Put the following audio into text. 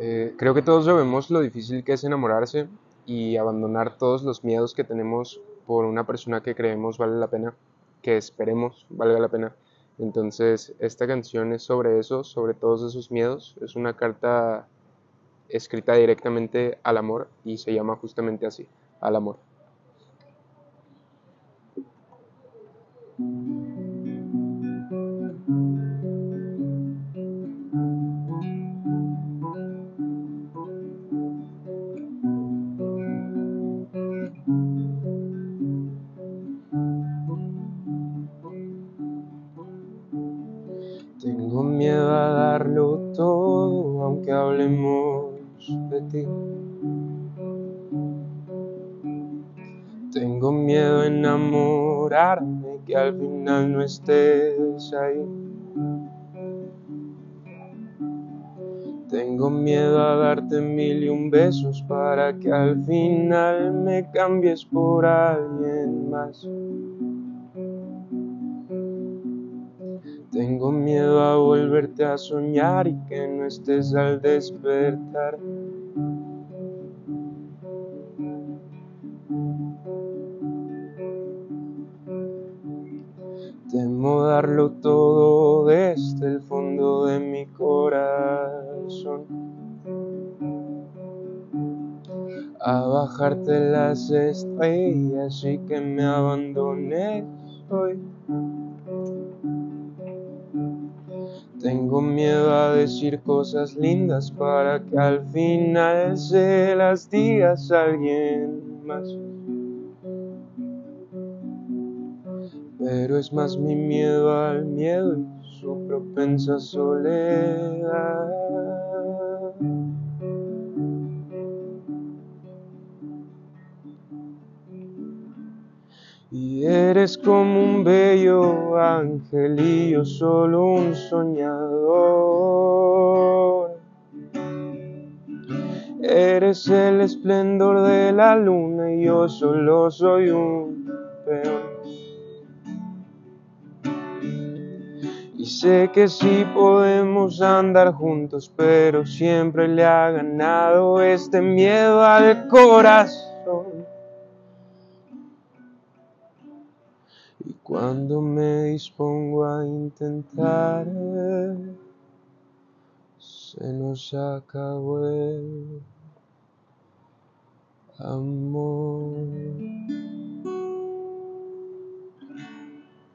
Eh, creo que todos sabemos lo difícil que es enamorarse y abandonar todos los miedos que tenemos por una persona que creemos vale la pena, que esperemos valga la pena. Entonces, esta canción es sobre eso, sobre todos esos miedos. Es una carta escrita directamente al amor y se llama justamente así, al amor. Miedo a darlo todo, aunque hablemos de ti. Tengo miedo a enamorarme, que al final no estés ahí. Tengo miedo a darte mil y un besos para que al final me cambies por alguien más. Tengo miedo a volverte a soñar y que no estés al despertar. Temo darlo todo desde el fondo de mi corazón. A bajarte las estrellas y que me abandones hoy. Tengo miedo a decir cosas lindas para que al final se las digas a alguien más. Pero es más mi miedo al miedo y su propensa soledad. Y eres como un bello ángel y yo solo un soñador. Eres el esplendor de la luna y yo solo soy un peón. Y sé que sí podemos andar juntos, pero siempre le ha ganado este miedo al corazón. Y cuando me dispongo a intentar, se nos acabó el amor.